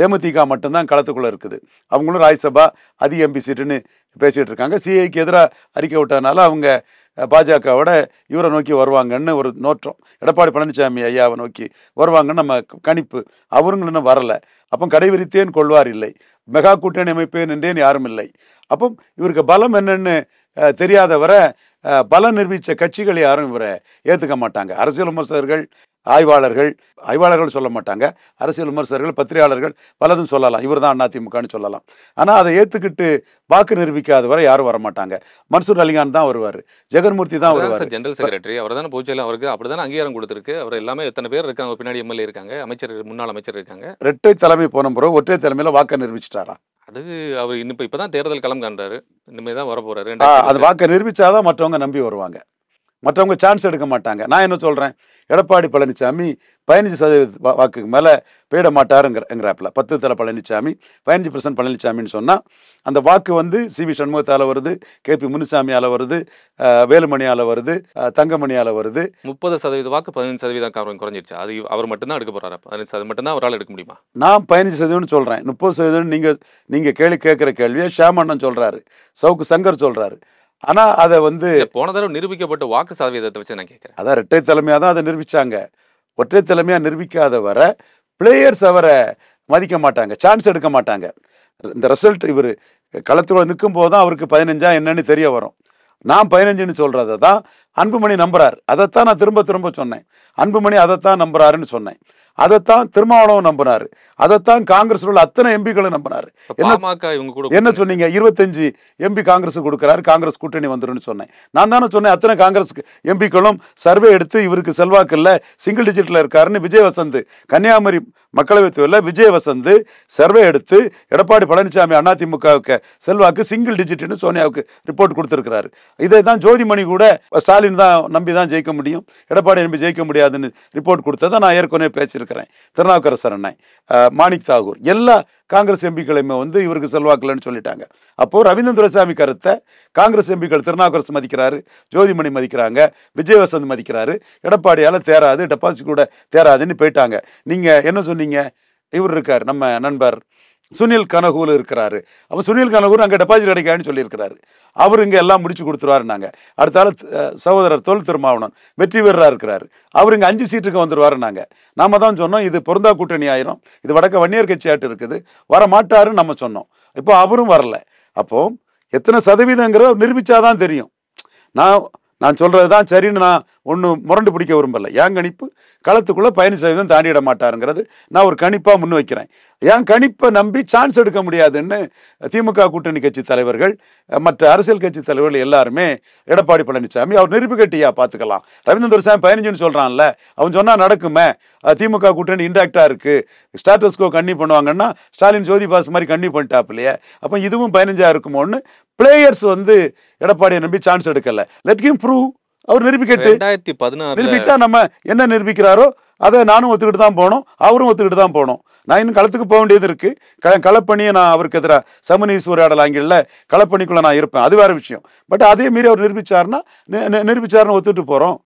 தேமுதிக மட்டும்தான் களத்துக்குள்ளே இருக்குது. அவங்களும் ராஜ்யசபா அதிக எம்பி சீட்டுன்னு பேசிகிட்டு இருக்காங்க. சிஐக்கு எதிராக அறிக்கை விட்டதுனால அவங்க பாஜகவோட இவரை நோக்கி வருவாங்கன்னு ஒரு நோற்றம். எடப்பாடி பழனிசாமி ஐயாவை நோக்கி வருவாங்கன்னு நம்ம கணிப்பு. அவருங்களும் இன்னும் வரல. அப்போ கடைவிரித்தேன் கொள்வார் இல்லை. மெகா கூட்டணி அமைப்பேன் என்றேன் யாரும் இல்லை. அப்போ இவருக்கு பலம் என்னன்னு தெரியாதவரை பலம் நிர்மித்த கட்சிகள் யாரும் இவரை ஏற்றுக்க மாட்டாங்க. அரசியல் விமர்சகர்கள் ஆய்வாளர்கள் ஆய்வாளர்கள் சொல்ல மாட்டாங்க. அரசியல் விமர்சகர்கள் பத்திரிகையாளர்கள் பலதும் சொல்லலாம். இவர் தான் அதிமுகன்னு சொல்லலாம். ஆனால் அதை ஏற்றுக்கிட்டு வாக்கு நிரூபிக்காதவரை யாரும் வர மாட்டாங்க மன்சூர் அலிகான் தான் வருவார். ஜெகன்மூர்த்தி தான் வருவார். ஜெனரல் செக்ரட்டரி அவர் தானே பொதுச்செயலர் அவருக்கு அப்படிதானே அங்கீகாரம் கொடுத்திருக்கு. அவர் எல்லாமே எத்தனை பேர் இருக்காங்க? பின்னாடி எம்எல்ஏ இருக்காங்க. அமைச்சர் முன்னாள் அமைச்சர் இருக்காங்க. இரட்டை தலைமை போன பிறகு ஒற்றை தலைமையில் வாக்கை நிரூபிச்சிட்டாரா? அது அவர் இன்னும் இப்ப இப்பதான் தேர்தல் களம் காண்றாரு. இனிமே தான் வர போறாரு அது வாக்கை நிரூபிச்சாதான் மற்றவங்க நம்பி வருவாங்க. மற்றவங்க சான்ஸ் எடுக்க மாட்டாங்க. நான் என்ன சொல்றேன்? எடப்பாடி பழனிசாமி பதினஞ்சு சதவீத வாக்குக்கு மேலே போயிட மாட்டாருங்கிறாப்புல பத்து தலை பழனிசாமி பதினஞ்சு பர்சன்ட் பழனிசாமின்னு சொன்னால் அந்த வாக்கு வந்து சி வி சண்முகத்தால் வருது கே பி முனுசாமியால் வருது வேலுமணியால் வருது தங்கமணியால் வருது. முப்பது சதவீத வாக்கு பதினஞ்சு சதவீதம் காரம் குறைஞ்சிருச்சு. அது அவர் மட்டும்தான் எடுக்க போறாரு. பதினஞ்சு அது மட்டும்தான் அவரால் எடுக்க முடியுமா? நான் பதினஞ்சு சதவீதம்னு சொல்கிறேன் முப்பது சதவீதம் நீங்கள் நீங்கள் கேள்வி கேட்குற கேள்வியை ஷாமண்ணன் சொல்கிறாரு சவுக்கு சங்கர் சொல்கிறாரு ஆனால் அதை வந்து போன தடவை நிரூபிக்கப்பட்ட வாக்கு சதவீதத்தை வச்சு நான் கேட்கிறேன் அதான் இரட்டை தலைமையாக தான் அதை நிரூபிச்சாங்க. ஒற்றை தலைமையாக நிரூபிக்காத வர பிளேயர்ஸ் அவரை மதிக்க மாட்டாங்க சான்ஸ் எடுக்க மாட்டாங்க. இந்த ரிசல்ட் இவர் களத்தில் நிற்கும் போது தான் அவருக்கு பதினஞ்சா என்னன்னு தெரிய வரும். நான் பதினஞ்சுன்னு சொல்கிறத தான் அன்புமணி நம்புறார். அதைத்தான் நான் திரும்ப திரும்ப சொன்னேன். அன்புமணி அதைத்தான் நம்புறாருன்னு சொன்னேன். அதைத்தான் திருமாவளவன் நம்பினார். அதைத்தான் காங்கிரஸ் உள்ள அத்தனை எம்பிக்களும் நம்பினார். என்ன- சொன்னீங்க? இருபத்தஞ்சு எம்பி காங்கிரஸ் கொடுக்குறாரு காங்கிரஸ் கூட்டணி வந்துரும்னு சொன்னேன். நான் தானே சொன்னேன் அத்தனை காங்கிரஸ் எம்பிக்களும் சர்வே எடுத்து இவருக்கு செல்வாக்கு இல்லை சிங்கிள் டிஜிட்ல இருக்காருன்னு விஜய் வசந்த் கன்னியாகுமரி மக்களவை தேர்தலில் விஜய் வசந்த் சர்வே எடுத்து எடப்பாடி பழனிசாமி அதிமுகவுக்கு செல்வாக்கு சிங்கிள் டிஜிட்னு சோனியாவுக்கு ரிப்போர்ட் கொடுத்துருக்கிறாரு. இதை தான் ஜோதிமணி கூட ஸ்டாலின் தான் நம்பி தான் ஜெயிக்க முடியும் எடப்பாடி நம்பி ஜெயிக்க முடியாதுன்னு ரிப்போர்ட் கொடுத்ததை நான் ஏற்கனவே வச்சிருக்கிறேன் திருநாவுக்கரசர் அண்ணன் மாணிக் தாகூர் எல்லா காங்கிரஸ் எம்பிக்களையுமே வந்து இவருக்கு செல்வாக்கில்னு சொல்லிட்டாங்க. அப்போ ரவீந்திரன் துரைசாமி கருத்தை காங்கிரஸ் எம்பிக்கள் திருநாவுக்கரசு மதிக்கிறாரு ஜோதிமணி மதிக்கிறாங்க விஜயவசந்த் மதிக்கிறாரு எடப்பாடியால் தேராது டெபாசிட் கூட தேராதுன்னு போயிட்டாங்க. நீங்க என்ன சொன்னீங்க? இவர் இருக்கார் நம்ம நண்பர் சுனில் கனகூல் இருக்கிறாரு. அப்போ சுனில் கனகூர் அங்கே டெபாசிட் கிடைக்காதுன்னு சொல்லியிருக்கிறாரு. அவர் இங்கே எல்லாம் முடிச்சு கொடுத்துருவாரு நாங்கள் அடுத்தால சகோதரர் தொல் திருமாவளவன் வெற்றி வீரராக இருக்கிறாரு. அவர் இங்கே அஞ்சு சீட்டுக்கு வந்துருவாருனாங்க நாம தான் சொன்னோம் இது பொருந்தா கூட்டணி ஆயிரும் இது வடக்க வன்னியர் கட்சியாட்டு இருக்குது வர மாட்டாருன்னு நம்ம சொன்னோம். இப்போ அவரும் வரல. அப்போ எத்தனை சதவீதங்கிறத நிரூபிச்சாதான் தெரியும். நான் நான் சொல்றது தான் சரின்னு நான் ஒன்றும் முரண்டு பிடிக்க விரும்பல. என் கணிப்பு? களத்துக்குள்ள பயணி சதவீதம் தாண்டிட மாட்டாருங்கிறது நான் ஒரு கணிப்பாக முன் வைக்கிறேன். என் கணிப்பை நம்பி சான்ஸ் எடுக்க முடியாதுன்னு திமுக கூட்டணி கட்சி தலைவர்கள் மற்ற அரசியல் கட்சி தலைவர்கள் எல்லாருமே எடப்பாடி பழனிசாமி அவர் நிரூபிக்கட்டியா பார்த்துக்கலாம் ரவீந்திர சாமி பதினஞ்சுன்னு சொல்றான்ல அவன் சொன்னா நடக்குமே. திமுக கூட்டணி இன்டாக்டா இருக்கு. ஸ்டாட்டஸ்கோ கண்ணி பண்ணுவாங்கன்னா ஸ்டாலின் ஜோதி பாஸ் மாதிரி கண்ணி பண்ணிட்டாப்லையே அப்போ இதுவும் பதினஞ்சா இருக்குமோன்னு பிளேயர்ஸ் வந்து எடப்பாடியை நம்பி சான்ஸ் எடுக்கல. லெட் கிம் ப்ரூவ் அவர் நிரூபிக்கட்டு. ரெண்டாயிரத்தி பதினாறுல நிரூபிட்டா நம்ம என்ன நிரூபிக்கிறாரோ அதை நானும் ஒத்துக்கிட்டு தான் போனோம் அவரும் ஒத்துக்கிட்டு தான் போனோம். நான் இன்னும் களத்துக்கு போக வேண்டியது இருக்கு. கள களப்பணியை நான் அவருக்கு எதிராக சமநீதி சூறையாடல் ஆங்கில களப்பணிக்குள்ள நான் இருப்பேன். அது வேற விஷயம். பட் அதே மீறி அவர் நிரூபிச்சாருன்னா நிரூபிச்சாருன்னு ஒத்துட்டு போறோம்.